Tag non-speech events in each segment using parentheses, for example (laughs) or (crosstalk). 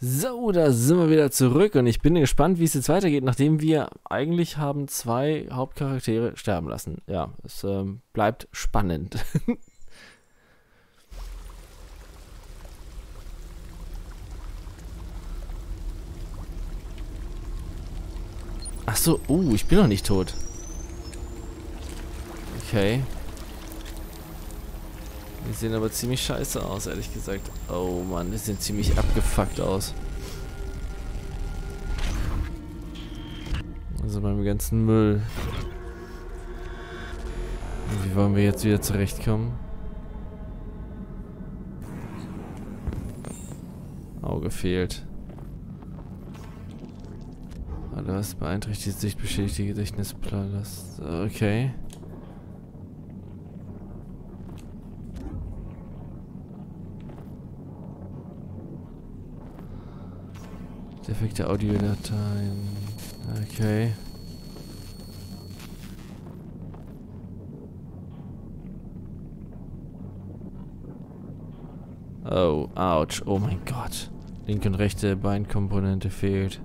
So, da sind wir wieder zurück und ich bin gespannt, wie es jetzt weitergeht, nachdem wir eigentlich haben zwei Hauptcharaktere sterben lassen. Ja, es ähm, bleibt spannend. (laughs) Ach so, uh, ich bin noch nicht tot. Okay. Die sehen aber ziemlich scheiße aus, ehrlich gesagt. Oh Mann, die sehen ziemlich abgefuckt aus. Also beim ganzen Müll. Wie wollen wir jetzt wieder zurechtkommen? Auge fehlt. Alles beeinträchtigt sich beschädigte Gedächtnispalast. Okay. Defekte Audiodateien. Okay. Oh, ouch. Oh mein Gott. Linke und rechte Beinkomponente fehlt.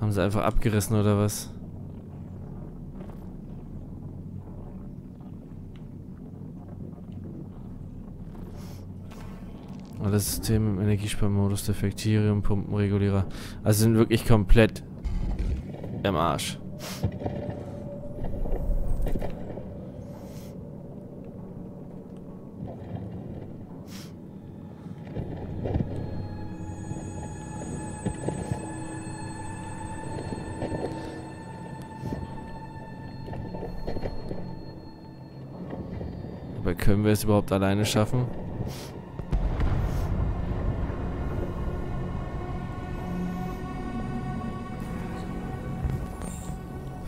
Haben sie einfach abgerissen oder was? Alles System im Energiesparmodus, Defektirium, Pumpenregulierer. Also sind wirklich komplett im Arsch. Aber können wir es überhaupt alleine schaffen?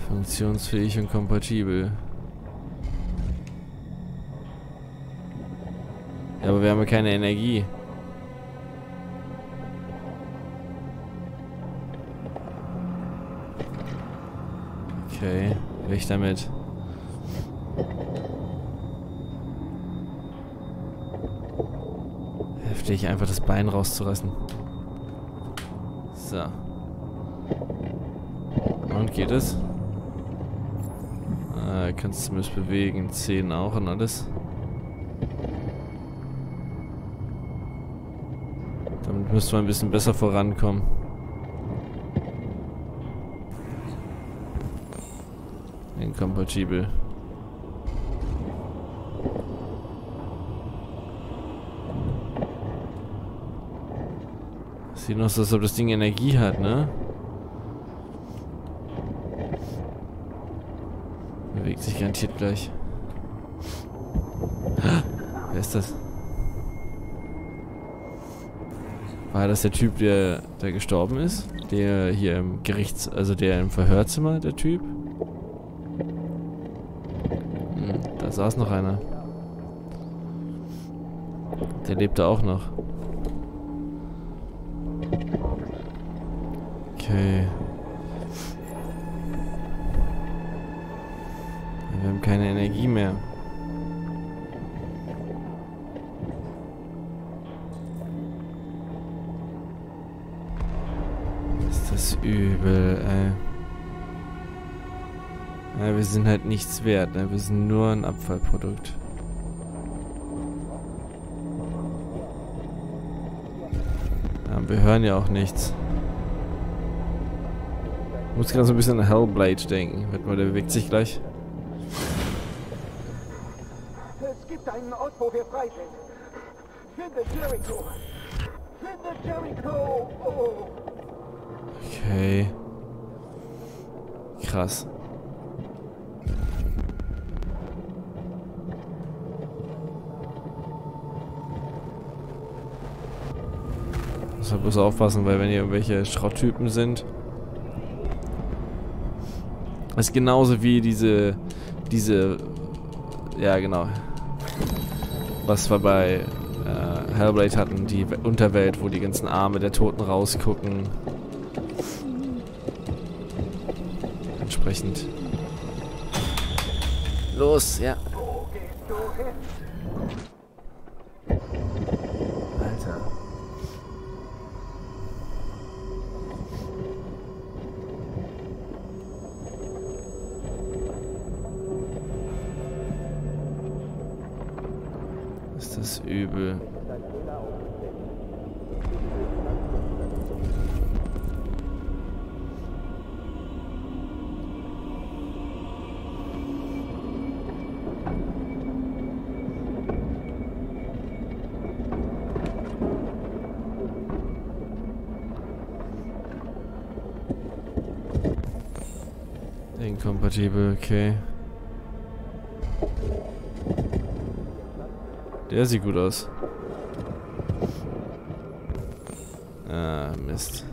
Funktionsfähig und kompatibel. Ja, aber wir haben ja keine Energie. Okay, weg damit. Heftig, einfach das Bein rauszulassen. So. Und geht es? Äh, kannst du zumindest bewegen. Zehen auch und alles. Damit müsste man ein bisschen besser vorankommen. Inkompatibel. Sieht noch so aus, als ob das Ding Energie hat, ne? Bewegt sich garantiert gleich. Wer ist das? War das der Typ, der, der gestorben ist? Der hier im Gerichts... Also der im Verhörzimmer, der Typ? Hm, da saß noch einer. Der lebte auch noch. Okay. Wir haben keine Energie mehr. Ist das übel, ey. Ja, wir sind halt nichts wert, ne? Wir sind nur ein Abfallprodukt. Ja, wir hören ja auch nichts. Ich muss gerade so ein bisschen an Hellblade denken. Warte mal, der bewegt sich gleich. Wo wir frei sind. Finde Jericho. Finde Jericho. Oh. Okay. Krass. Muss halt bloß aufpassen, weil wenn hier irgendwelche Schrotttypen sind. Das ist genauso wie diese. Diese. Ja, genau. Was wir bei äh, Hellblade hatten, die Unterwelt, wo die ganzen Arme der Toten rausgucken. Entsprechend. Los, ja. Inkompatibel, okay. Der sieht gut aus. Ah, Mist.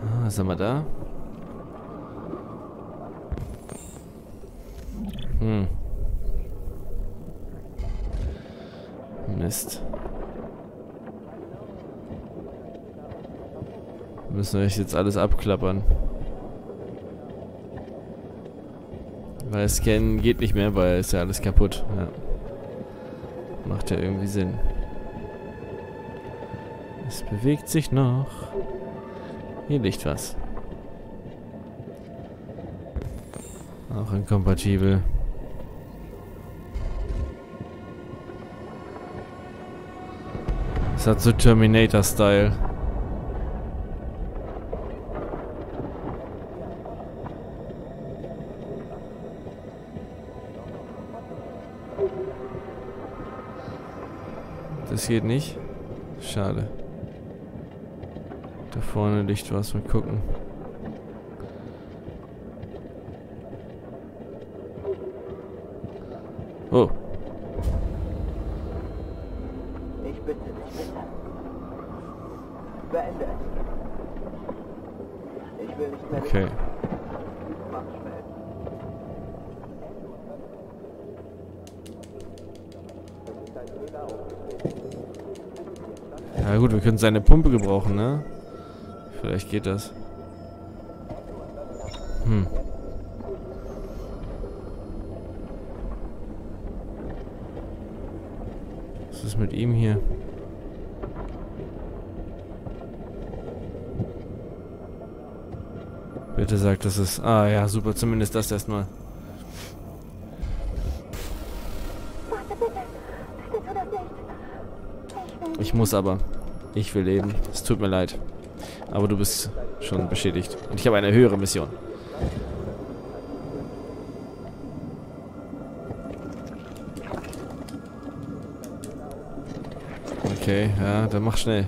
Ah, was wir da? Hm. Mist. Müssen wir jetzt alles abklappern. Weil Scannen geht nicht mehr, weil ist ja alles kaputt. Ja. Macht ja irgendwie Sinn. Es bewegt sich noch. Hier liegt was. Auch inkompatibel. Es hat so Terminator-Style. Das geht nicht. Schade. Da vorne liegt was. Mal gucken. Oh. Ich bitte dich, bitte. Beende es. Ich will nicht mehr Okay. leben. Mach schnell. Ja gut, wir können seine Pumpe gebrauchen, ne? Vielleicht geht das. Hm. Was ist mit ihm hier? Bitte sag, dass es... Ah ja, super, zumindest das erstmal. Ich muss aber. Ich will leben. Es tut mir leid. Aber du bist schon beschädigt. Und ich habe eine höhere Mission. Okay, ja, dann mach schnell.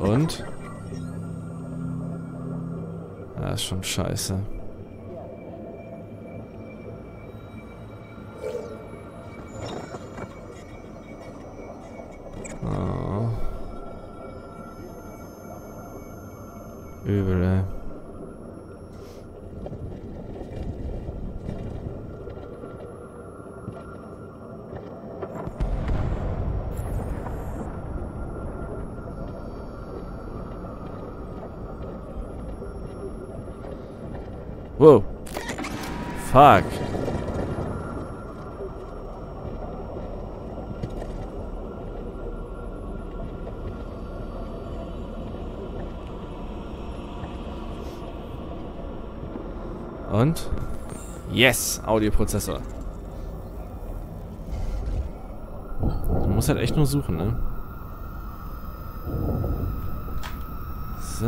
Und? Ja, ist schon scheiße. Wow. Fuck. Und? Yes, Audioprozessor. Du musst halt echt nur suchen, ne? So.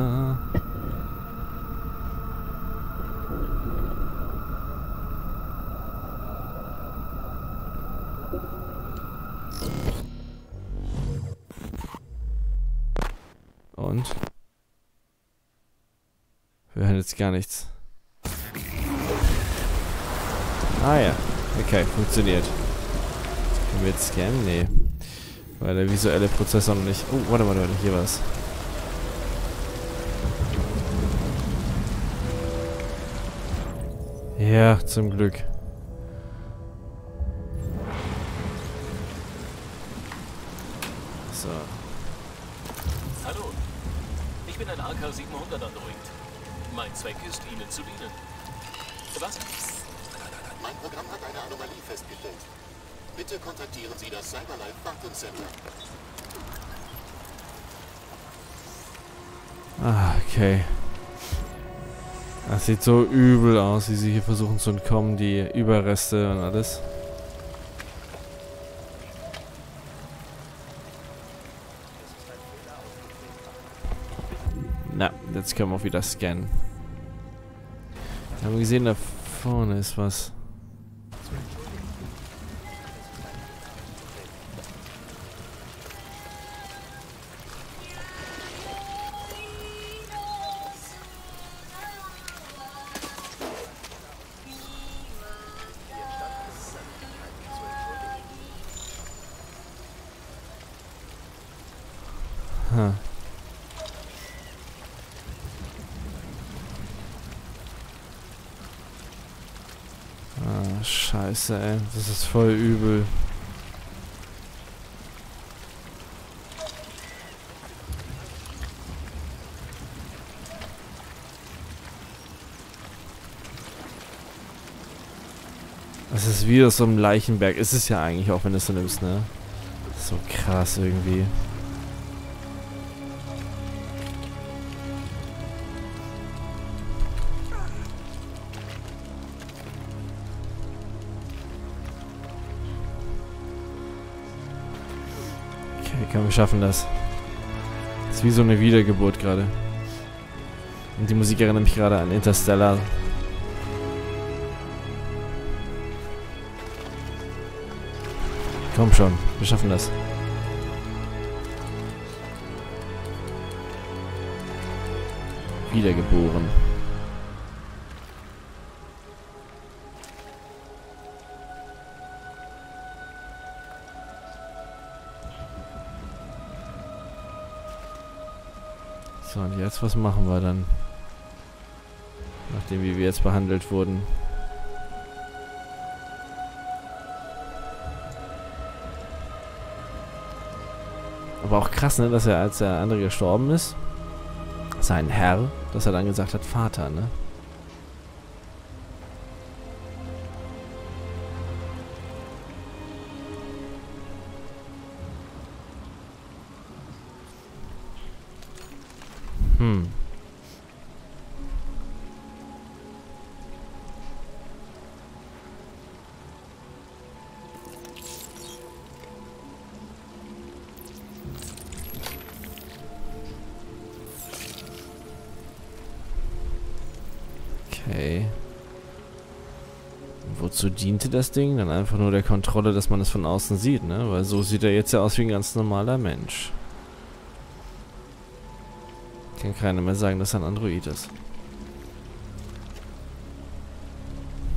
Gar nichts. Ah ja. Okay, funktioniert. Können wir jetzt scannen? Nee. Weil der visuelle Prozessor noch nicht... Oh, warte, warte, warte. Hier war's. Ja, zum Glück. Zu dienen. Was? Mein Programm hat eine Anomalie festgestellt. Bitte kontaktieren Sie das Cyberlife Phantom Center. Ah, okay. Das sieht so übel aus, wie sie hier versuchen zu entkommen, die Überreste und alles. Na, jetzt können wir auch wieder scannen. Haben wir gesehen, da vorne ist was. Scheiße, ey. Das ist voll übel. Das ist wie aus so einem Leichenberg. Ist es ja eigentlich auch, wenn du es so nimmst, ne? So krass irgendwie. Wir schaffen das. Das ist wie so eine Wiedergeburt gerade. Und die Musik erinnert mich gerade an Interstellar. Komm schon, wir schaffen das. Wiedergeboren. Was machen wir dann? Nachdem wie wir jetzt behandelt wurden. Aber auch krass, ne, dass er, als der andere gestorben ist, sein Herr, dass er dann gesagt hat, Vater, ne? Wozu diente das Ding? Dann einfach nur der Kontrolle, dass man es von außen sieht, ne? Weil so sieht er jetzt ja aus wie ein ganz normaler Mensch. Kann keiner mehr sagen, dass er ein Android ist.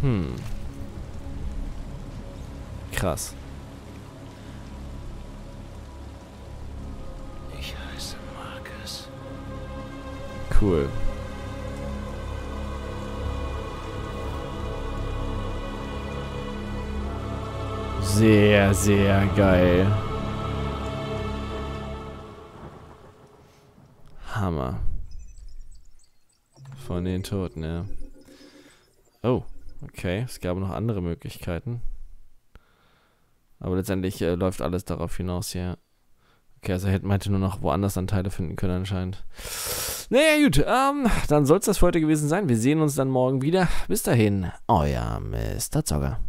Hm. Krass. Ich heiße Marcus. Cool. Sehr, sehr geil. Hammer. Von den Toten, ja. Oh, okay. Es gab noch andere Möglichkeiten. Aber letztendlich äh, läuft alles darauf hinaus, ja. Okay, also hätte meinte nur noch woanders Anteile finden können anscheinend. Naja, gut. Ähm, dann soll es das für heute gewesen sein. Wir sehen uns dann morgen wieder. Bis dahin, euer Mr. Zogger.